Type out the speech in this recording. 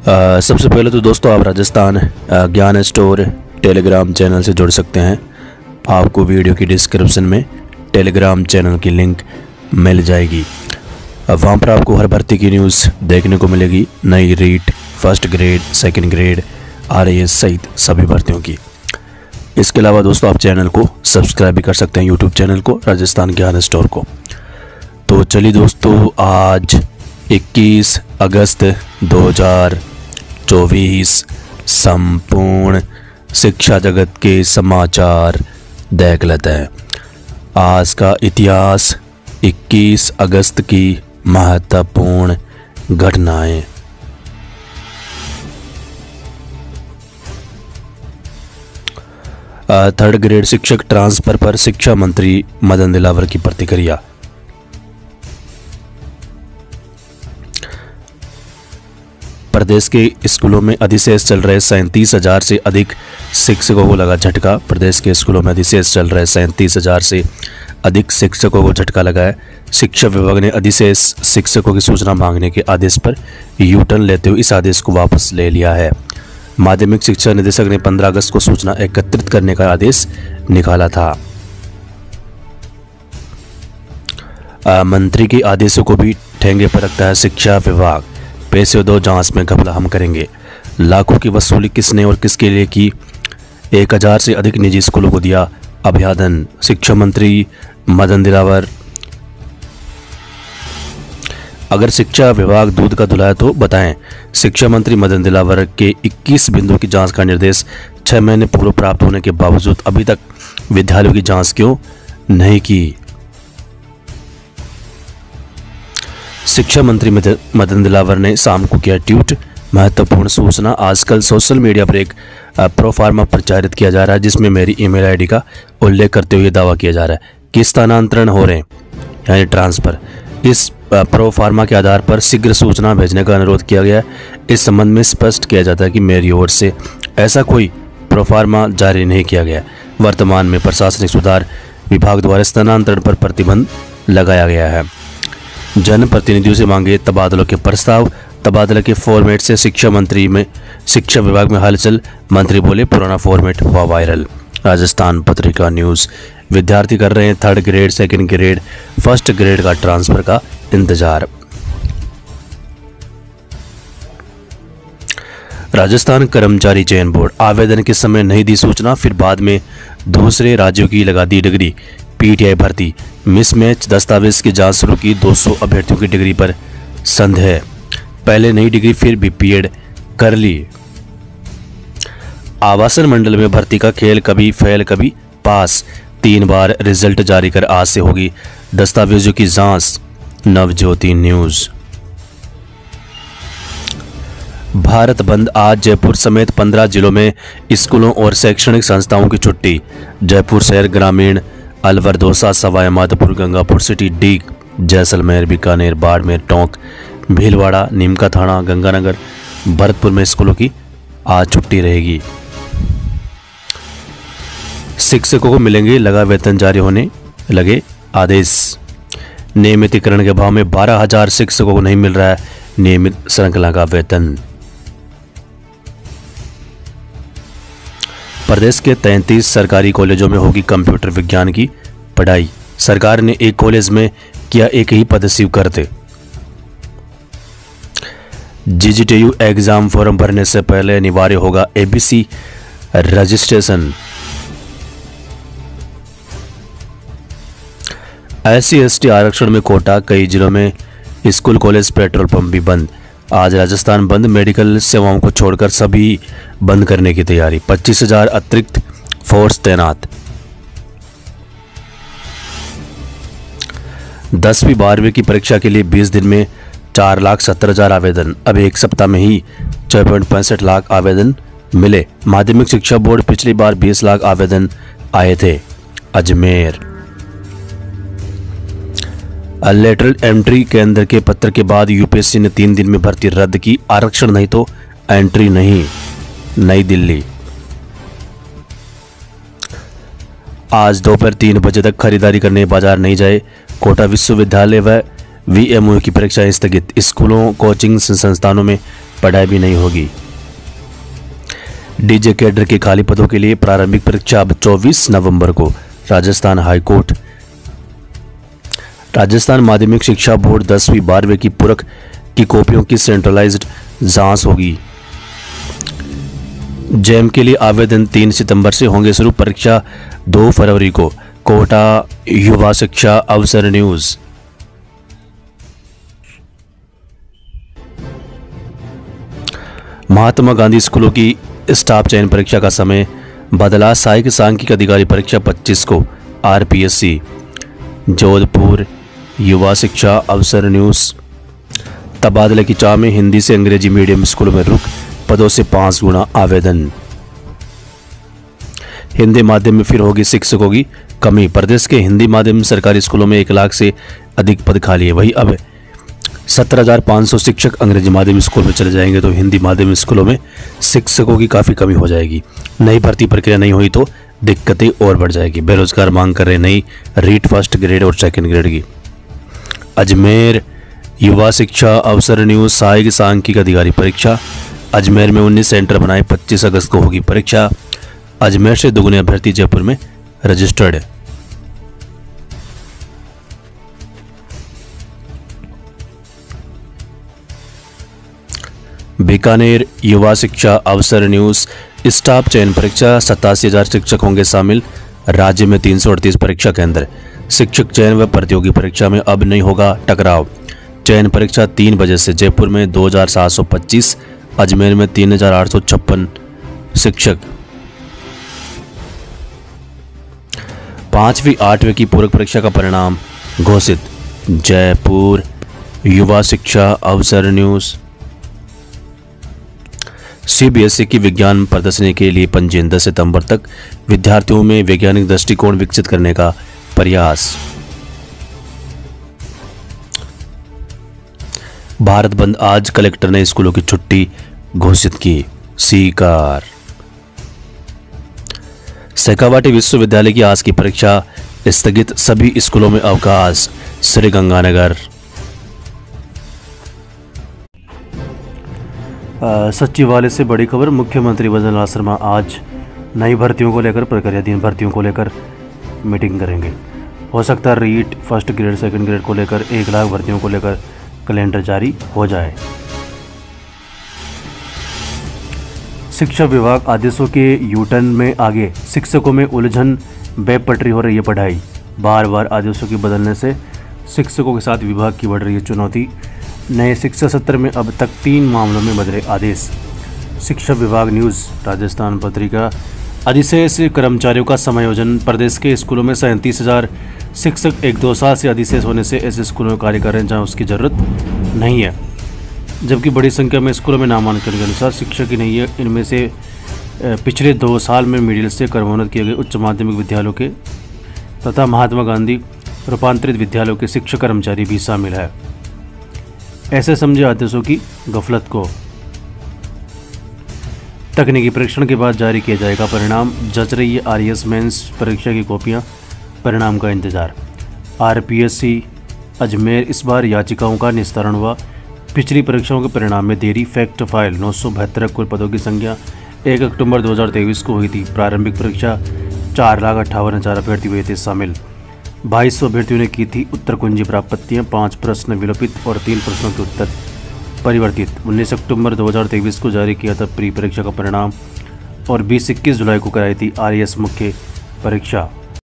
सबसे पहले तो दोस्तों आप राजस्थान ज्ञान स्टोर, टेलीग्राम चैनल से जुड़ सकते हैं। आपको वीडियो की डिस्क्रिप्शन में टेलीग्राम चैनल की लिंक मिल जाएगी। वहाँ पर आपको हर भर्ती की न्यूज़ देखने को मिलेगी। नई REET, first grade, second grade, RAS सहित सभी भर्तियों की। इसके अलावा दोस्तों आप चैनल को सब्सक्राइब भी कर सकते हैं यूट्यूब चैनल को, राजस्थान ज्ञान स्टोर को। तो चलिए दोस्तों, आज 21 अगस्त 2024 संपूर्ण शिक्षा जगत के समाचार देख लेते हैं। आज का इतिहास 21 अगस्त की महत्वपूर्ण घटनाएँ। थर्ड ग्रेड शिक्षक ट्रांसफ़र पर शिक्षा मंत्री मदन दिलावर की प्रतिक्रिया। प्रदेश के स्कूलों में अधिशेष चल रहे सैंतीस हज़ार से अधिक शिक्षकों को लगा झटका। प्रदेश के स्कूलों में अधिशेष चल रहे सैंतीस हज़ार से अधिक शिक्षकों को झटका लगा है। शिक्षा विभाग ने अधिशेष शिक्षकों की सूचना मांगने के आदेश पर यू टर्न लेते हुए इस आदेश को वापस ले लिया है। माध्यमिक शिक्षा निदेशक ने 15 अगस्त को सूचना एकत्रित करने का आदेश निकाला था। अ, मंत्री के आदेशों को भी ठेंगे पर रखता है शिक्षा विभाग। पैसे दो जाँच में घपला हम करेंगे। लाखों की वसूली किसने और किसके लिए की? एक हज़ार से अधिक निजी स्कूलों को दिया अभियादन, शिक्षा मंत्री मदन दिलावर। अगर शिक्षा विभाग दूध का धुलाया तो बताएँ, शिक्षा मंत्री मदन दिलावर के 21 बिंदुओं की जाँच का निर्देश छः महीने पूर्व प्राप्त होने के बावजूद अभी तक विद्यालयों की जाँच क्यों नहीं की? शिक्षा मंत्री मद- मदन दिलावर ने शाम को किया ट्वीट। महत्वपूर्ण सूचना, आजकल सोशल मीडिया पर एक प्रोफार्मा प्रचारित किया जा रहा है, जिसमें मेरी ईमेल आईडी का उल्लेख करते हुए दावा किया जा रहा है कि स्थानांतरण हो रहे हैं, यानी ट्रांसफ़र। इस प्रोफार्मा के आधार पर शीघ्र सूचना भेजने का अनुरोध किया गया है। इस संबंध में स्पष्ट किया जाता है कि मेरी ओर से ऐसा कोई प्रोफार्मा जारी नहीं किया गया वर्तमान में प्रशासनिक सुधार विभाग द्वारा स्थानांतरण पर प्रतिबंध लगाया गया है। जनप्रतिनिधियों से मांगे तबादलों के प्रस्ताव। तबादला के फॉर्मेट से शिक्षा मंत्री में शिक्षा विभाग में हलचल। मंत्री बोले, पुराना फॉर्मेट हुआ वायरल राजस्थान पत्रिका न्यूज़। विद्यार्थी कर रहे हैं third grade second grade first grade का ट्रांसफ़र का इंतज़ार। राजस्थान कर्मचारी चयन बोर्ड। आवेदन के समय नहीं दी सूचना, फिर बाद में दूसरे राज्यों की लगा दी डिग्री। पीटीआई भर्ती। मिसमैच दस्तावेज़ की जाँच शुरू की 200 अभ्यर्थियों की डिग्री पर संदेह पहले नई डिग्री, फिर बीपीएड कर ली। आवासन मंडल में भर्ती का खेल कभी फेल, कभी पास। तीन बार रिज़ल्ट जारी कर आज से होगी दस्तावेजों की जाँच। नवज्योति न्यूज़। भारत बंद आज जयपुर समेत 15 जिलों में स्कूलों और शैक्षणिक संस्थाओं की छुट्टी। जयपुर शहर ग्रामीण अलवर दौसा सवाई, माधोपुर, गंगापुर, सिटी डीग, जैसलमेर, बीकानेर, बाड़मेर, टोंक, भीलवाड़ा, नीमका थाना, गंगानगर, भरतपुर में स्कूलों की आज छुट्टी रहेगी। शिक्षकों को मिलेंगे लगा वेतन जारी होने लगे आदेश। नियमितीकरण के भाव में बारह हज़ार शिक्षकों को नहीं मिल रहा है नियमित श्रृंखला का वेतन। प्रदेश के 33 सरकारी कॉलेजों में होगी कंप्यूटर विज्ञान की पढ़ाई। सरकार ने एक कॉलेज में किया एक ही पद स्वीकृत। जीजीटीयू एग्ज़ाम फॉर्म भरने से पहले अनिवार्य होगा एबीसी रजिस्ट्रेशन। एस सी आरक्षण में कोटा, कई जिलों में स्कूल, कॉलेज, पेट्रोल पंप भी बंद। आज राजस्थान बंद मेडिकल सेवाओं को छोड़कर सभी बंद करने की तैयारी। पच्चीस हज़ार अतिरिक्त फोर्स तैनात। दसवीं बारहवीं की परीक्षा के लिए 20 दिन में चार लाख सत्तर हज़ार आवेदन। अब एक सप्ताह में ही छः पॉइंट पैंसठ लाख आवेदन मिले। माध्यमिक शिक्षा बोर्ड पिछली बार 20 लाख आवेदन आए थे। अजमेर लेटरल एंट्री केंद्र के पत्र के बाद यूपीएससी ने तीन दिन में भर्ती रद्द की। आरक्षण नहीं तो एंट्री नहीं। नई दिल्ली। आज दोपहर तीन बजे तक खरीदारी करने बाज़ार नहीं जाए। कोटा विश्वविद्यालय व वीएमओ की परीक्षाएँ स्थगित। स्कूलों कोचिंग संस्थानों में पढ़ाई भी नहीं होगी। डीजे कैडर के खाली पदों के लिए प्रारंभिक परीक्षा अब 24 नवंबर को। राजस्थान हाईकोर्ट राजस्थान माध्यमिक शिक्षा बोर्ड दसवीं बारहवीं की पूरक की कॉपियों की सेंट्रलाइज्ड जाँच होगी। जैम के लिए आवेदन तीन सितंबर से होंगे शुरू, परीक्षा दो फरवरी को। कोटा युवा शिक्षा अवसर न्यूज़। महात्मा गांधी स्कूलों की स्टाफ चयन परीक्षा का समय बदला। सहायक सांख्यिक अधिकारी परीक्षा 25 को, आरपीएससी। जोधपुर युवा शिक्षा अवसर न्यूज़। तबादले की चाह में हिंदी से अंग्रेज़ी मीडियम स्कूलों में रुक, पदों से पाँच गुना आवेदन। हिंदी माध्यम में फिर होगी शिक्षकों की कमी। प्रदेश के हिंदी माध्यम सरकारी स्कूलों में एक लाख से अधिक पद खाली है। वही अब सत्रह हज़ार पाँच सौ शिक्षक अंग्रेज़ी माध्यम स्कूल में चले जाएँगे तो हिंदी माध्यम स्कूलों में शिक्षकों की काफ़ी कमी हो जाएगी। नई भर्ती प्रक्रिया नहीं हुई तो दिक्कतें और बढ़ जाएगी। बेरोजगार मांग कर रहे नई रीट फ़र्स्ट ग्रेड और सेकेंड ग्रेड की। अजमेर युवा शिक्षा अवसर न्यूज़, सहायक सांख्यिक अधिकारी परीक्षा। अजमेर में 19 सेंटर बनाए 25 अगस्त को होगी परीक्षा। अजमेर से दुगने अभ्यर्थी जयपुर में रजिस्टर्ड। बीकानेर युवा शिक्षा अवसर न्यूज़, स्टाफ चयन परीक्षा, सतासी हज़ार शिक्षक होंगे शामिल। राज्य में तीन सौ अड़तीस परीक्षा केंद्र। शिक्षक चयन व प्रतियोगी परीक्षा में अब नहीं होगा टकराव। चयन परीक्षा तीन बजे से जयपुर में दो हज़ार सात सौ पच्चीस, अजमेर में तीन हज़ार आठ सौ छप्पन शिक्षक। पांचवी, आठवीं की पूरक परीक्षा का परिणाम घोषित। जयपुर युवा शिक्षा अवसर न्यूज़। सीबीएसई की विज्ञान प्रदर्शनी के लिए पंजीयन दस सितंबर तक विद्यार्थियों में वैज्ञानिक दृष्टिकोण विकसित करने का प्रयास। भारत बंद आज कलेक्टर ने स्कूलों की छुट्टी घोषित की। सीकार शेखावाटी विश्वविद्यालय की आज की परीक्षा स्थगित, सभी स्कूलों में अवकाश, श्रीगंगानगर। सचिवालय से बड़ी खबर, मुख्यमंत्री वज़न शर्मा आज नई भर्तियों को लेकर प्रक्रियाधीन भर्तियों को लेकर। मीटिंग करेंगे। हो सकता है REET, first grade, second grade को लेकर एक लाख भर्तियों को लेकर कैलेंडर जारी हो जाए। शिक्षा विभाग आदेशों के यूटर्न में आगे, शिक्षकों में उलझन, बेपटरी हो रही है पढ़ाई। बार बार आदेशों की बदलने से शिक्षकों के साथ विभाग की बढ़ रही है चुनौती। नए शिक्षा सत्र में अब तक तीन मामलों में बदले आदेश। शिक्षा विभाग न्यूज़, राजस्थान पत्रिका अधिशेष कर्मचारियों का समायोजन। प्रदेश के स्कूलों में सैंतीस हज़ार शिक्षक एक दो साल से अधिशेष होने से ऐसे स्कूलों में कार्य कर रहे हैं जहाँ उसकी ज़रूरत नहीं है। जबकि बड़ी संख्या में स्कूलों में नामांकन के अनुसार शिक्षक ही नहीं है। इनमें से पिछले दो साल में मिडिल से कर्मोन्नत किए गए उच्च माध्यमिक विद्यालयों के तथा महात्मा गांधी रूपांतरित विद्यालयों के शिक्षक कर्मचारी भी शामिल है। ऐसे समझे आदेशों की गफलत को तकनीकी परीक्षण के बाद जारी किया जाएगा परिणाम। जच रही है आर एस मेन्स परीक्षा की कॉपियाँ। परिणाम का इंतज़ार। आरपीएससी अजमेर इस बार याचिकाओं का निस्तारण हुआ। पिछली परीक्षाओं के परिणाम में देरी। फैक्ट फ़ाइल, नौ सौ बहत्तर कुल पदों की संख्या। एक अक्टूबर 2023 को हुई थी। प्रारंभिक परीक्षा, चार लाख अट्ठावन हज़ार अभ्यर्थी हुए थे शामिल। बाईस सौ अभ्यर्थियों ने की थी उत्तर कुंजी प्राप्तियाँ। पाँच प्रश्न विलोपित और तीन प्रश्नों के उत्तर। परिवर्तित। 19 अक्टूबर 2023 को जारी किया था प्री परीक्षा का परिणाम और 20 इक्कीस जुलाई को कराई थी आर.एस मुख्य परीक्षा।